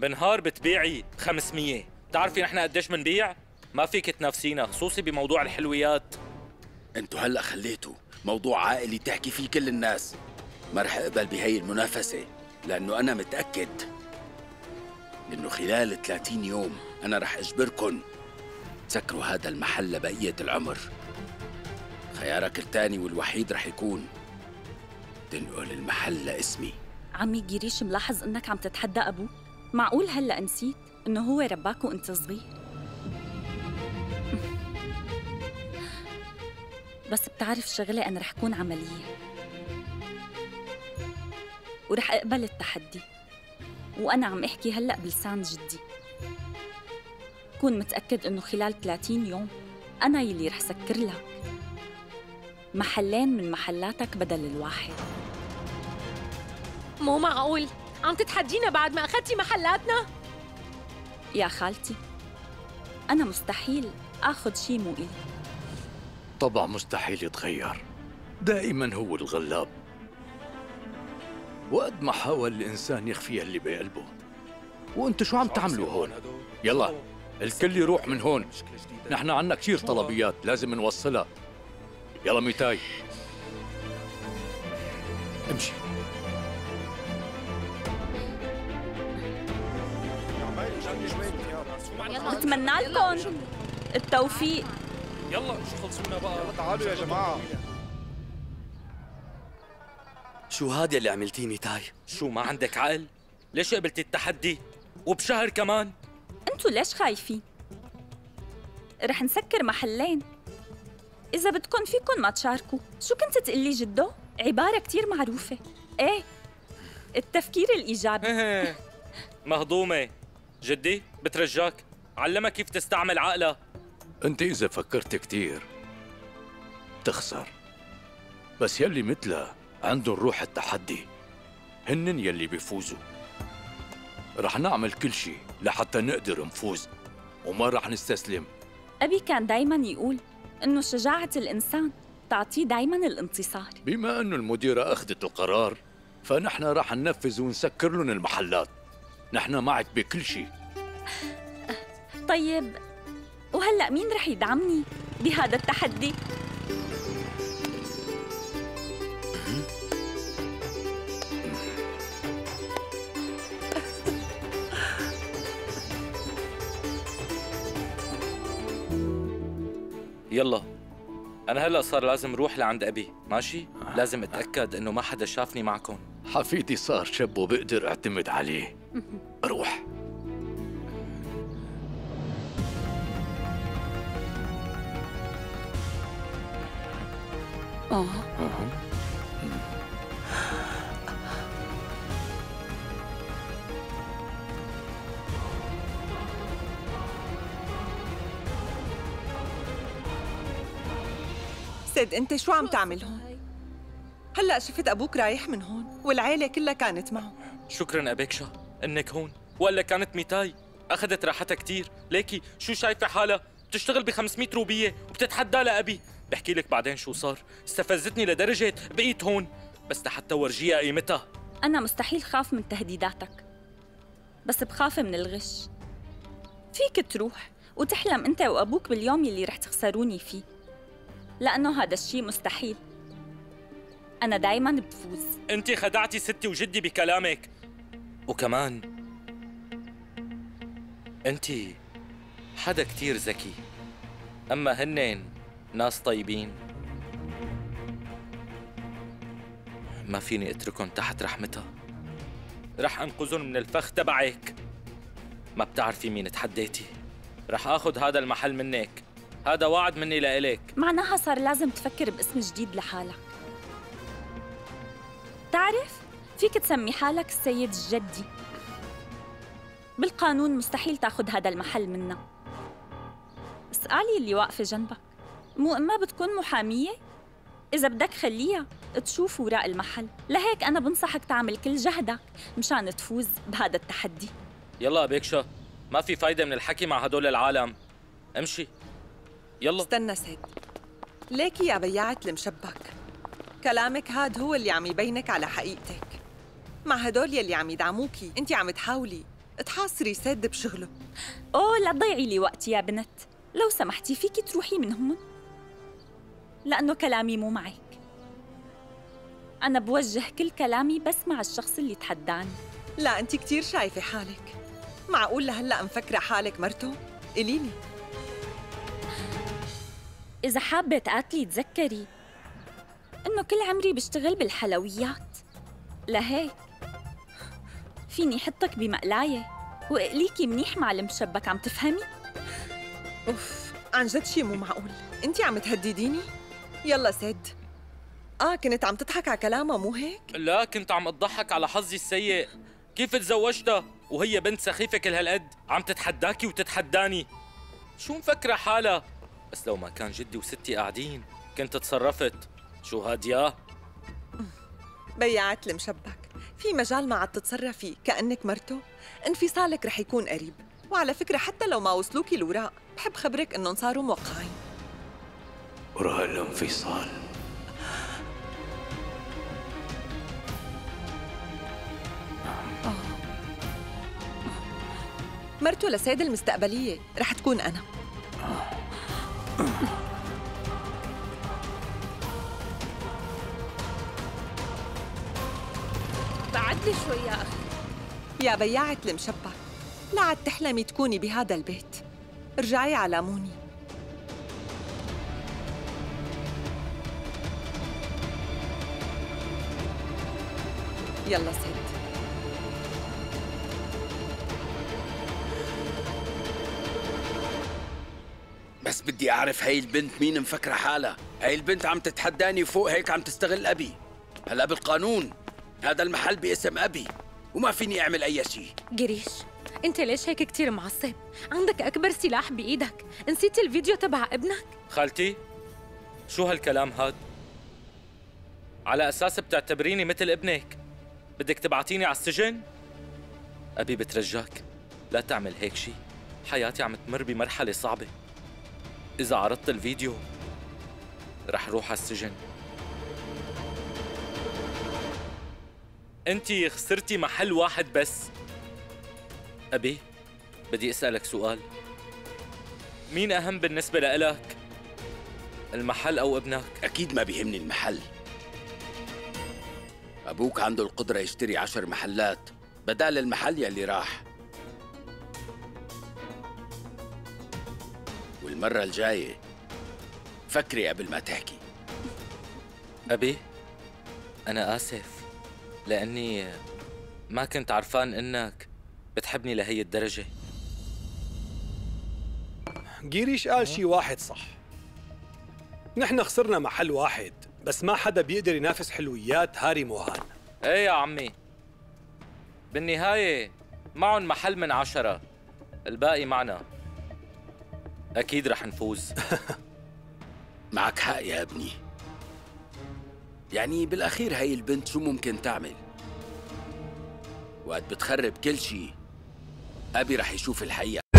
بنهار بتبيعي 500 بتعرفي نحن قديش بنبيع؟ ما فيك تنافسينا خصوصي بموضوع الحلويات. أنتوا هلأ خليتوا موضوع عائلي تحكي فيه كل الناس. ما رح أقبل بهي المنافسة لأنه أنا متأكد إنه خلال 30 يوم أنا رح أجبركن تسكروا هذا المحل لبقية العمر. خيارك الثاني والوحيد رح يكون تنقل المحل لاسمي. عمي جيريش ملاحظ إنك عم تتحدى أبوك معقول هلا نسيت إنه هو رباك وانت صغير؟ بس بتعرف شغلة أنا رح كون عملية. ورح أقبل التحدي. وأنا عم أحكي هلأ بلسان جدي. كون متأكد إنه خلال 30 يوم أنا يلي رح سكر لك. محلين من محلاتك بدل الواحد. مو معقول. عم تتحدينا بعد ما أخذتي محلاتنا؟ يا خالتي أنا مستحيل آخذ شي مو إلي. طبع مستحيل يتغير. دائما هو الغلاب. وقد ما حاول الإنسان يخفي اللي بقلبه. وأنتوا شو عم تعملوا هون؟ يلا الكل يروح من هون. نحن عنا كثير طلبيات لازم نوصلها. يلا ميتاي. امشي. بتمنى لكم التوفيق يلا شو خلصونا بقى تعالوا يا جماعة شو هاد اللي عملتيه ميتاي؟ شو ما عندك عقل؟ ليش قبلتي التحدي؟ وبشهر كمان؟ أنتوا ليش خايفين؟ رح نسكر محلين إذا بدكم فيكم ما تشاركوا شو كنت تقلي جدو؟ عبارة كتير معروفة إيه التفكير الإيجابي مهضومة جدي بترجاك. علمها كيف تستعمل عقلها أنت إذا فكرت كتير تخسر. بس يلي مثلها عندهم روح التحدي. هنن يلي بيفوزوا. رح نعمل كل شيء لحتى نقدر نفوز. وما رح نستسلم. أبي كان دايما يقول إنه شجاعة الإنسان تعطيه دايما الانتصار. بما إنه المديرة أخذت القرار فنحن رح ننفذ ونسكر لهم المحلات. نحن معك بكل شيء طيب وهلأ مين رح يدعمني بهذا التحدي؟ يلا أنا هلأ صار لازم روح لعند أبي ماشي؟ لازم أتأكد إنه ما حدا شافني معكم حفيدي صار شاب وبقدر اعتمد عليه. روح آه. سيد أنت شو عم تعمل هون؟ هلا شفت أبوك رايح من هون والعيلة كلها كانت معه. شكرا أبيكشا إنك هون. ولا كانت ميتاي. أخذت راحتها كتير. ليكي شو شايفة حالها؟ بتشتغل ب 500 روبية وبتتحدى لأبي. بحكي لك بعدين شو صار. استفزتني لدرجة بقيت هون. بس لحتى ورجيها قيمتها. أنا مستحيل خاف من تهديداتك. بس بخاف من الغش. فيك تروح وتحلم أنت وأبوك باليوم يلي رح تخسروني فيه. لأنه هذا الشيء مستحيل. أنا دايما بفوز. أنت خدعتي ستي وجدي بكلامك. وكمان أنت حدا كتير ذكي. أما هنن ناس طيبين. ما فيني أتركهم تحت رحمتها. رح أنقذهم من الفخ تبعك. ما بتعرفي مين تحديتي. رح آخذ هذا المحل منك. هذا وعد مني لإلك. معناها صار لازم تفكر باسم جديد لحالك. تعرف فيك تسمي حالك السيد الجدي بالقانون مستحيل تاخد هذا المحل منا. اسألي اللي واقفة جنبك. مو إما بتكون محامية؟ إذا بدك خليها تشوف وراء المحل. لهيك أنا بنصحك تعمل كل جهدك مشان تفوز بهذا التحدي. يلا بيكشا. ما في فايدة من الحكي مع هدول العالم. امشي. يلا. استنى سيد. ليكي يا بياعة المشبك. كلامك هاد هو اللي عم يبينك على حقيقتك. مع هدول يلي عم يدعموكي انت عم تحاولي تحاصري سيد بشغله. أوه لا تضيعي لي وقتي يا بنت. لو سمحتي فيكي تروحي من هون لأنه كلامي مو معك. أنا بوجه كل كلامي بس مع الشخص اللي تحداني. لا انت كتير شايفة حالك. معقول لهلأ مفكرة حالك مرته قليلي إذا حابة تقاتلي تذكري. إنه كل عمري بشتغل بالحلويات. لهيك فيني حطك بمقلاية. وأقليكي منيح مع المشبك عم تفهمي؟ أوف عن جد شي مو معقول. انت عم تهدديني؟ يلا سيد آه كنت عم تضحك على كلامها مو هيك؟ لا كنت عم أضحك على حظي السيء. كيف تزوجتها؟ وهي بنت سخيفة كل هالقد. عم تتحداكي وتتحداني. شو مفكرة حالها؟ بس لو ما كان جدي وستي قاعدين كنت تصرفت شو هادية؟ بيعت المشبك في مجال ما عاد تتصرفي كأنك مرته. انفصالك رح يكون قريب. وعلى فكرة حتى لو ما وصلوكي الوراق بحب خبرك إنهم صاروا موقعين. وراء الانفصال. مرته لسيد المستقبلية. رح تكون أنا. بعدلي شوي يا أخي. يا بياعة المشبك لا عاد تحلمي تكوني بهذا البيت. ارجعي على موني. يلا سيد. بس بدي أعرف هاي البنت مين مفكرة حالها؟ هاي البنت عم تتحداني فوق هيك عم تستغل أبي. هلا بالقانون. هذا المحل باسم أبي وما فيني أعمل أي شيء. جريش أنت ليش هيك كتير معصب؟ عندك أكبر سلاح بإيدك. نسيت الفيديو تبع ابنك؟ خالتي شو هالكلام هاد؟ على أساس بتعتبريني مثل ابنك. بدك تبعتيني على السجن؟ أبي بترجاك لا تعمل هيك شي حياتي عم تمر بمرحلة صعبة. إذا عرضت الفيديو رح روح على السجن. انتي خسرتي محل واحد بس. أبي بدي أسألك سؤال. مين أهم بالنسبة لإلك؟ المحل أو ابنك؟ أكيد ما بيهمني المحل. أبوك عنده القدرة يشتري عشر محلات بدال المحل يلي راح. والمرة الجاية فكري قبل ما تحكي. أبي أنا آسف. لأني ما كنت عرفان إنك بتحبني لهي الدرجة. جيريش قال شي واحد صح. نحن خسرنا محل واحد بس ما حدا بيقدر ينافس حلويات هاري موهان. إيه يا عمي. بالنهاية معهم محل من عشرة الباقي معنا. أكيد رح نفوز. معك حق يا ابني. يعني بالأخير هاي البنت شو ممكن تعمل؟ وقت بتخرب كل شي أبي رح يشوف الحقيقة.